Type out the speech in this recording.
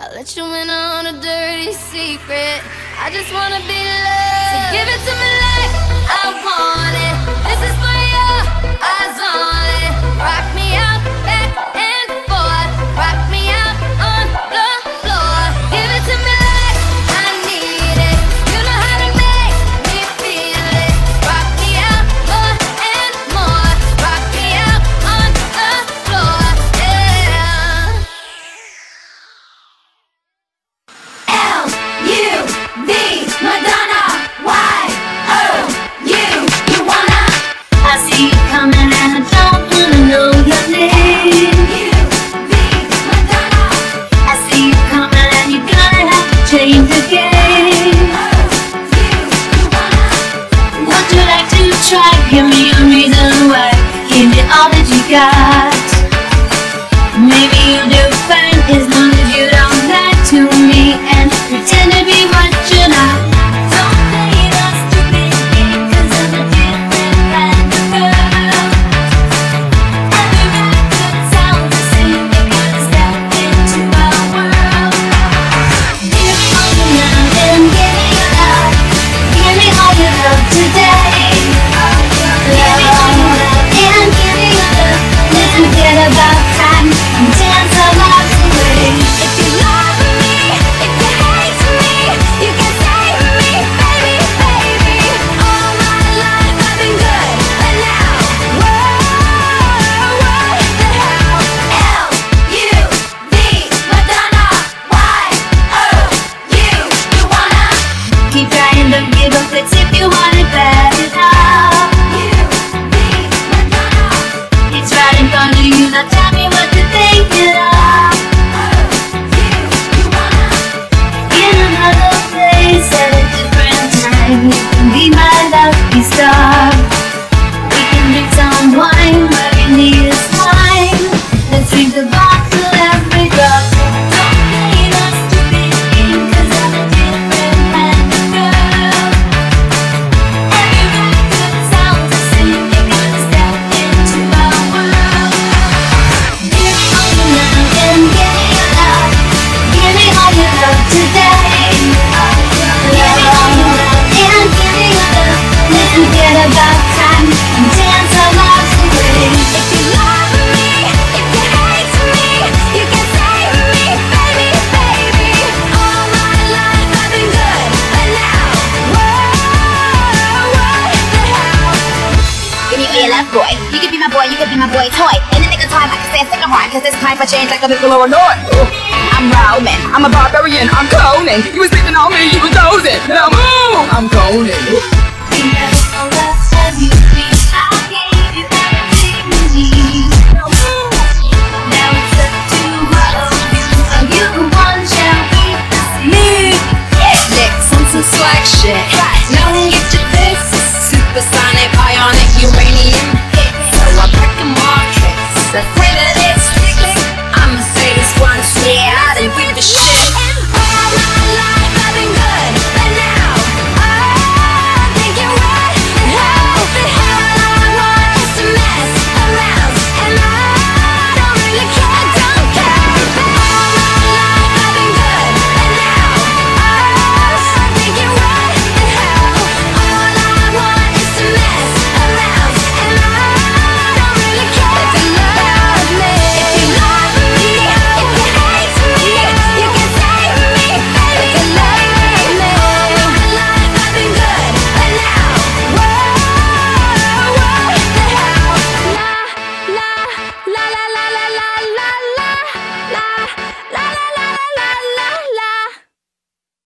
I let you in on a dirty secret. I just wanna be loved. So give it to me like I want it. toy. In the nick of time, I can stand sick and hard, cause it's time for change like a little or not. I'm Roman, I'm a barbarian, I'm Conan. You was sleeping on me, you was dozing. Now move, I'm Conan. You you. Swag shit.